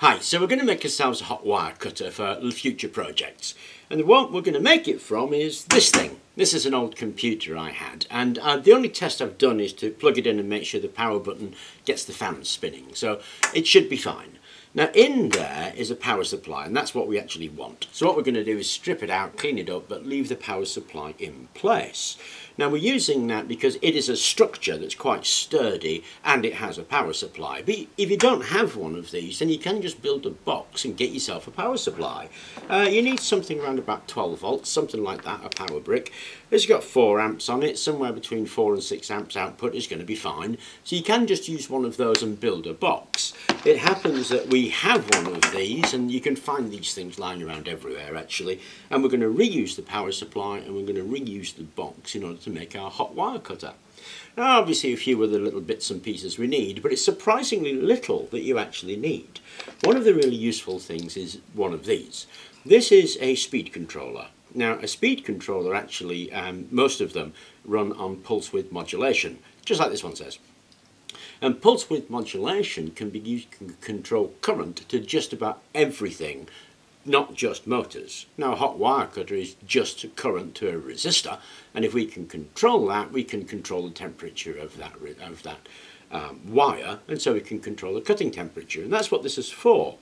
Hi, so we're going to make ourselves a hot wire cutter for future projects. And the one we're going to make it from is this thing. This is an old computer I had and uh, the only test I've done is to plug it in and make sure the power button gets the fan spinning. So it should be fine. Now in there is a power supply and that's what we actually want. So what we're going to do is strip it out, clean it up, but leave the power supply in place. Now we're using that because it is a structure that's quite sturdy and it has a power supply. But if you don't have one of these then you can just build a box and get yourself a power supply. Uh, you need something around about 12 volts, something like that, a power brick. It's got 4 amps on it, somewhere between 4 and 6 amps output is going to be fine. So you can just use one of those and build a box. It happens that we have one of these and you can find these things lying around everywhere actually and we're going to reuse the power supply and we're going to reuse the box in order to make our hot wire cutter. Now obviously a few other little bits and pieces we need but it's surprisingly little that you actually need. One of the really useful things is one of these. This is a speed controller. Now a speed controller actually, um, most of them run on pulse width modulation, just like this one says. And pulse width modulation can be used to control current to just about everything, not just motors. Now a hot wire cutter is just a current to a resistor, and if we can control that, we can control the temperature of that, of that um, wire, and so we can control the cutting temperature, and that's what this is for.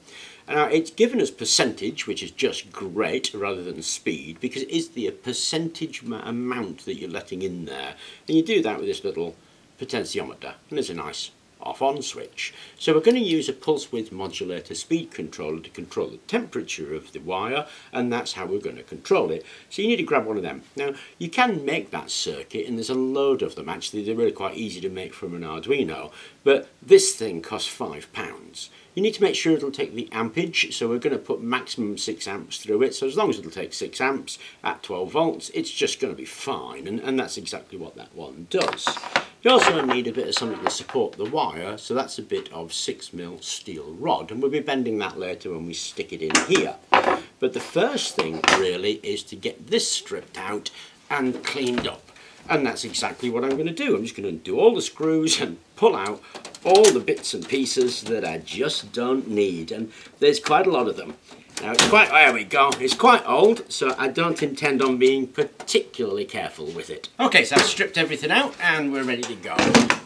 Now it's given as percentage, which is just great, rather than speed, because it is the percentage amount that you're letting in there. And you do that with this little potentiometer, and it's a nice off-on switch. So we're going to use a pulse width modulator speed controller to control the temperature of the wire and that's how we're going to control it. So you need to grab one of them. Now you can make that circuit and there's a load of them actually they're really quite easy to make from an Arduino but this thing costs five pounds. You need to make sure it'll take the ampage, so we're going to put maximum 6 amps through it, so as long as it'll take 6 amps at 12 volts, it's just going to be fine, and, and that's exactly what that one does. You also need a bit of something to support the wire, so that's a bit of 6mm steel rod, and we'll be bending that later when we stick it in here. But the first thing really is to get this stripped out and cleaned up. And that's exactly what I'm going to do. I'm just going to do all the screws and pull out all the bits and pieces that I just don't need. And there's quite a lot of them. Now it's quite, there we go, it's quite old, so I don't intend on being particularly careful with it. Okay, so I've stripped everything out and we're ready to go.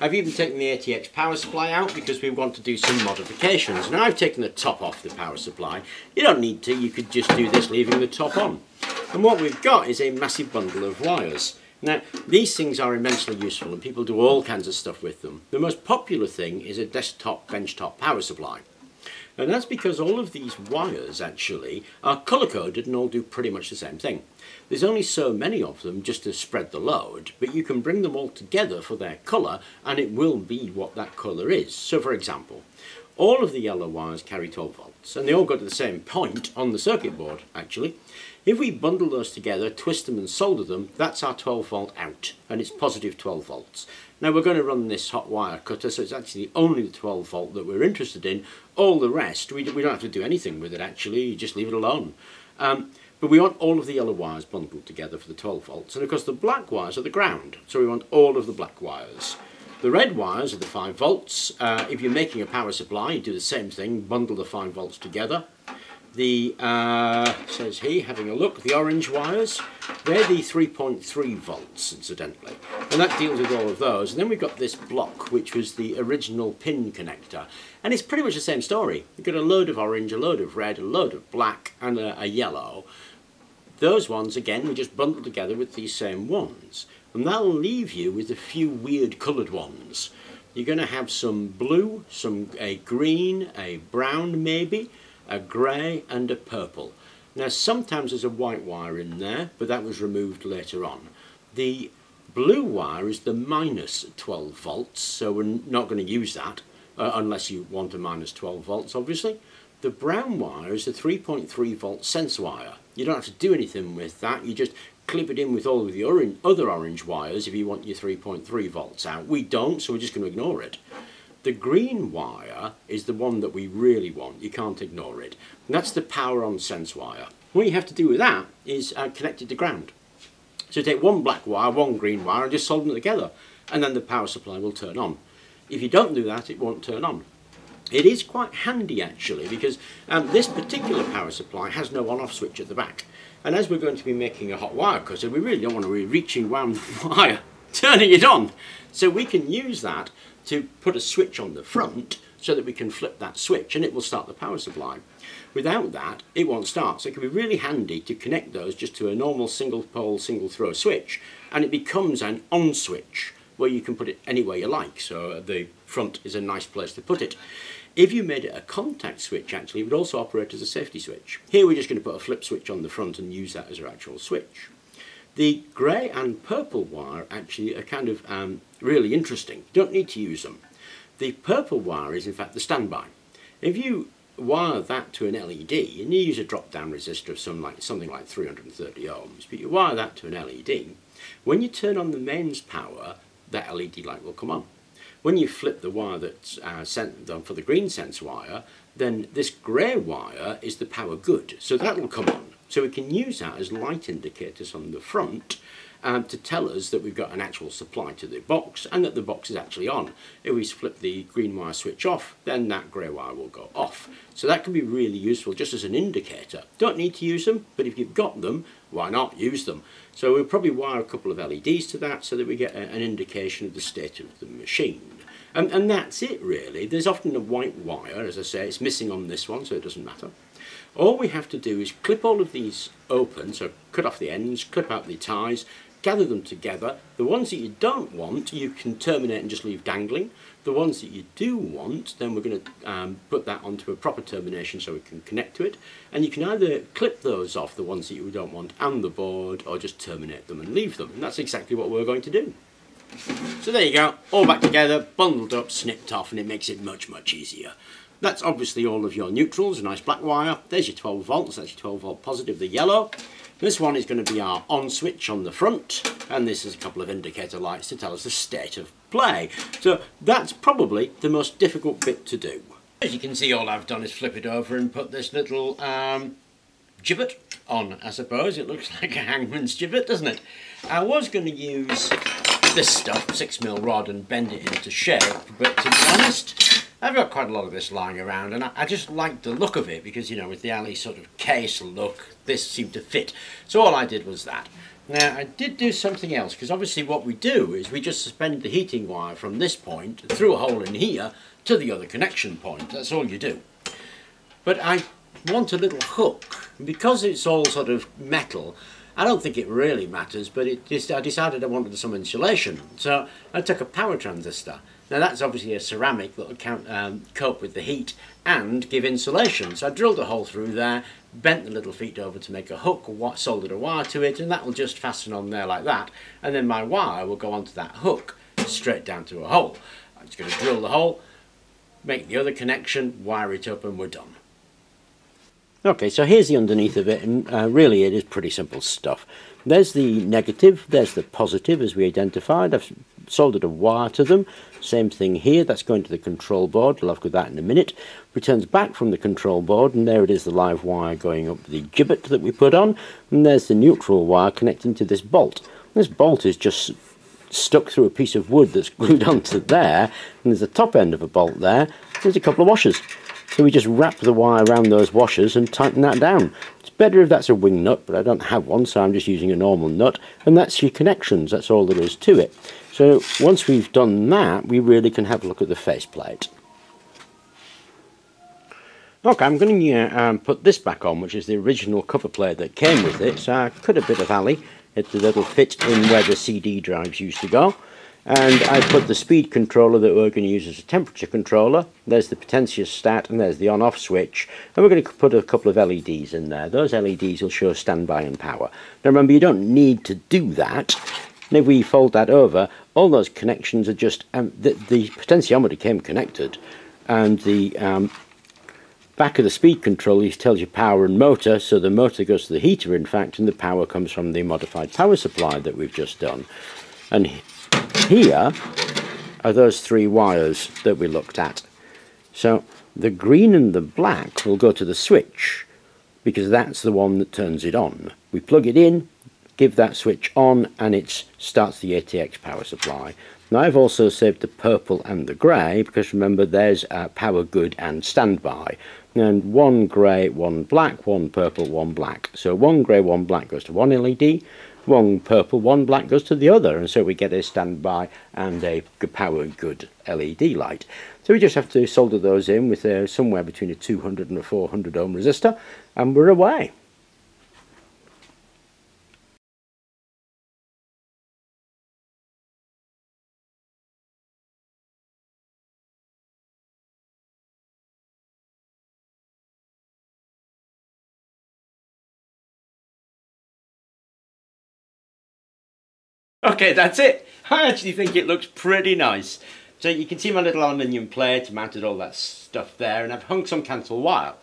I've even taken the ATX power supply out because we want to do some modifications. Now I've taken the top off the power supply. You don't need to, you could just do this leaving the top on. And what we've got is a massive bundle of wires. Now, these things are immensely useful and people do all kinds of stuff with them. The most popular thing is a desktop benchtop power supply. And that's because all of these wires actually are color-coded and all do pretty much the same thing. There's only so many of them just to spread the load, but you can bring them all together for their colour and it will be what that colour is. So for example, all of the yellow wires carry 12 volts and they all go to the same point on the circuit board actually. If we bundle those together, twist them and solder them, that's our 12 volt out, and it's positive 12 volts. Now we're going to run this hot wire cutter, so it's actually only the 12 volt that we're interested in. All the rest, we, don't have to do anything with it actually, you just leave it alone. Um, but we want all of the yellow wires bundled together for the 12 volts, and of course the black wires are the ground, so we want all of the black wires. The red wires are the 5 volts. Uh, if you're making a power supply, you do the same thing, bundle the 5 volts together the, uh, says he, having a look, the orange wires, they're the 3.3 volts, incidentally. And that deals with all of those. And then we've got this block, which was the original pin connector. And it's pretty much the same story. You've got a load of orange, a load of red, a load of black, and a, a yellow. Those ones, again, we just bundle together with these same ones. And that'll leave you with a few weird coloured ones. You're going to have some blue, some a green, a brown maybe, a grey and a purple. Now sometimes there's a white wire in there, but that was removed later on. The blue wire is the minus 12 volts, so we're not going to use that, uh, unless you want a minus 12 volts obviously. The brown wire is a 3.3 volt sense wire. You don't have to do anything with that, you just clip it in with all of the orange, other orange wires if you want your 3.3 volts out. We don't, so we're just going to ignore it. The green wire is the one that we really want. You can't ignore it. And that's the power on sense wire. What you have to do with that is uh, connect it to ground. So take one black wire, one green wire and just solder them together and then the power supply will turn on. If you don't do that it won't turn on. It is quite handy actually because um, this particular power supply has no on-off switch at the back. And as we're going to be making a hot wire cutter, we really don't want to be reaching one wire, turning it on. So we can use that to put a switch on the front so that we can flip that switch and it will start the power supply. Without that, it won't start. So it can be really handy to connect those just to a normal single pole, single throw switch and it becomes an on switch where you can put it anywhere you like. So the front is a nice place to put it. If you made it a contact switch, actually, it would also operate as a safety switch. Here we're just going to put a flip switch on the front and use that as our actual switch. The grey and purple wire actually are kind of um, really interesting. You don't need to use them. The purple wire is in fact the standby. If you wire that to an LED, and you use a drop-down resistor of some like, something like 330 ohms, but you wire that to an LED, when you turn on the mains power, that LED light will come on. When you flip the wire that's uh, sent for the green sense wire, then this grey wire is the power good, so that will come on. So we can use that as light indicators on the front um, to tell us that we've got an actual supply to the box and that the box is actually on. If we flip the green wire switch off, then that grey wire will go off. So that can be really useful just as an indicator. Don't need to use them, but if you've got them, why not use them? So we'll probably wire a couple of LEDs to that so that we get a, an indication of the state of the machine. And, and that's it really. There's often a white wire, as I say, it's missing on this one so it doesn't matter. All we have to do is clip all of these open, so cut off the ends, clip out the ties, gather them together. The ones that you don't want, you can terminate and just leave dangling. The ones that you do want, then we're going to um, put that onto a proper termination so we can connect to it. And you can either clip those off, the ones that you don't want, and the board, or just terminate them and leave them. And that's exactly what we're going to do. So there you go, all back together, bundled up, snipped off, and it makes it much, much easier. That's obviously all of your neutrals, a nice black wire. There's your 12 volts, that's your 12 volt positive, the yellow. This one is going to be our on switch on the front and this is a couple of indicator lights to tell us the state of play. So that's probably the most difficult bit to do. As you can see all I've done is flip it over and put this little um, gibbet on I suppose. It looks like a hangman's gibbet doesn't it? I was going to use this stuff, 6mm rod and bend it into shape but to be honest I've got quite a lot of this lying around and I, I, just liked the look of it because, you know, with the Ali sort of case look, this seemed to fit. So all I did was that. Now, I did do something else because obviously what we do is we just suspend the heating wire from this point through a hole in here to the other connection point. That's all you do. But I want a little hook. Because it's all sort of metal, I don't think it really matters, but it just, I decided I wanted some insulation. So I took a power transistor now that's obviously a ceramic that will count, um, cope with the heat and give insulation. So I drilled a hole through there, bent the little feet over to make a hook, what soldered a wire to it, and that will just fasten on there like that. And then my wire will go onto that hook, straight down to a hole. I'm just going to drill the hole, make the other connection, wire it up, and we're done. Okay, so here's the underneath of it, and uh, really it is pretty simple stuff. There's the negative, there's the positive as we identified. I've soldered a wire to them. Same thing here, that's going to the control board. We'll have that in a minute. Returns back from the control board, and there it is, the live wire going up the gibbet that we put on. And there's the neutral wire connecting to this bolt. This bolt is just stuck through a piece of wood that's glued onto there. And there's the top end of a bolt there. There's a couple of washers. So we just wrap the wire around those washers and tighten that down. It's better if that's a wing nut, but I don't have one, so I'm just using a normal nut. And that's your connections, that's all there is to it. So once we've done that, we really can have a look at the faceplate. Okay, I'm going to um, put this back on, which is the original cover plate that came with it. So I cut a bit of alley that'll fit in where the CD drives used to go. And I put the speed controller that we're going to use as a temperature controller. There's the potentiostat and there's the on-off switch. And we're going to put a couple of LEDs in there. Those LEDs will show standby and power. Now remember, you don't need to do that. And if we fold that over, all those connections are just, um, the, the, potentiometer came connected and the um, back of the speed control tells you power and motor, so the motor goes to the heater in fact, and the power comes from the modified power supply that we've just done. And here are those three wires that we looked at. So the green and the black will go to the switch because that's the one that turns it on. We plug it in, give that switch on and it starts the ATX power supply. Now I've also saved the purple and the grey because remember there's uh, power good and standby. And one grey, one black, one purple, one black. So one grey, one black goes to one LED, one purple, one black goes to the other. And so we get a standby and a power good LED light. So we just have to solder those in with uh, somewhere between a 200 and a 400 ohm resistor and we're away. Okay, that's it. I actually think it looks pretty nice. So you can see my little aluminium plate, mounted all that stuff there, and I've hung some Kanthal wire.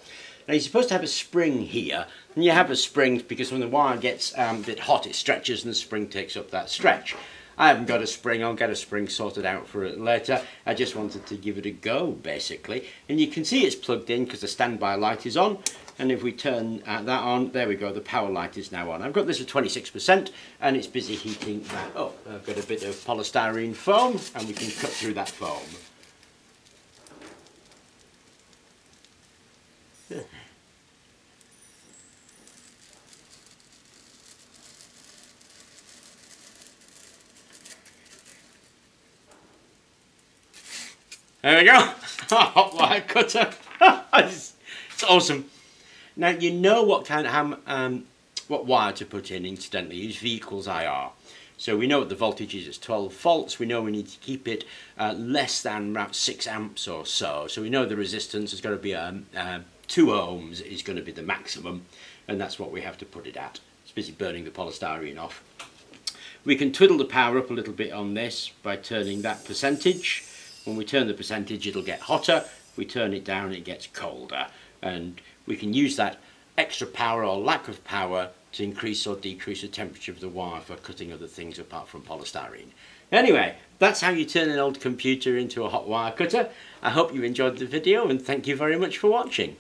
Now you're supposed to have a spring here, and you have a spring because when the wire gets um, a bit hot it stretches and the spring takes up that stretch. I haven't got a spring, I'll get a spring sorted out for it later. I just wanted to give it a go basically. And you can see it's plugged in because the standby light is on and if we turn uh, that on there we go the power light is now on I've got this at 26% and it's busy heating that up I've got a bit of polystyrene foam and we can cut through that foam There we go. Hot wire cutter. it's, it's awesome. Now you know what kind of um, what wire to put in incidentally, use V equals IR. So we know what the voltage is, it's 12 volts, we know we need to keep it uh, less than about 6 amps or so. So we know the resistance is going to be um, uh, 2 ohms is going to be the maximum and that's what we have to put it at. It's busy burning the polystyrene off. We can twiddle the power up a little bit on this by turning that percentage. When we turn the percentage it'll get hotter, we turn it down it gets colder and we can use that extra power or lack of power to increase or decrease the temperature of the wire for cutting other things apart from polystyrene. Anyway, that's how you turn an old computer into a hot wire cutter. I hope you enjoyed the video and thank you very much for watching.